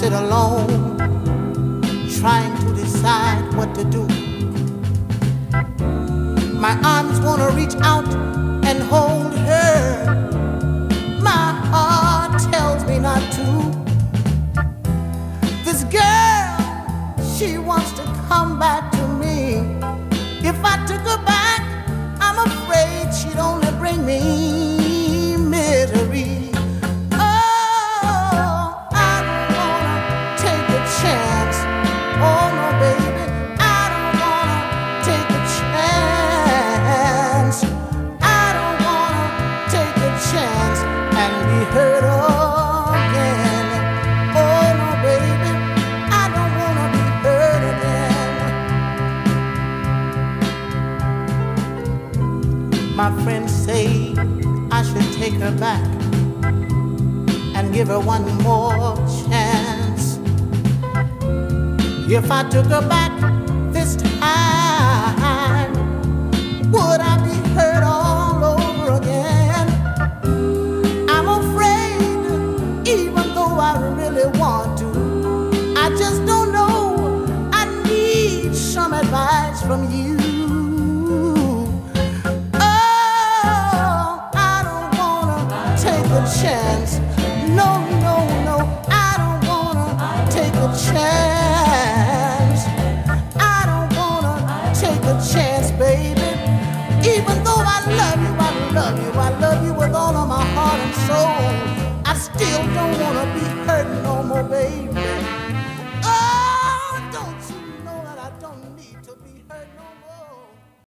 sit alone, trying to decide what to do. My arms wanna reach out and hold her. My heart tells me not to. This girl, she wants to come back to me. If I took her back, My friends say I should take her back and give her one more chance. If I took her back this time, would I be hurt all over again? I'm afraid, even though I really want to, I just chance. No, no, no, I don't wanna take a chance. I don't wanna take a chance, baby. Even though I love you, I love you, I love you with all of my heart and soul. I still don't wanna be hurt no more, baby. Oh, don't you know that I don't need to be hurt?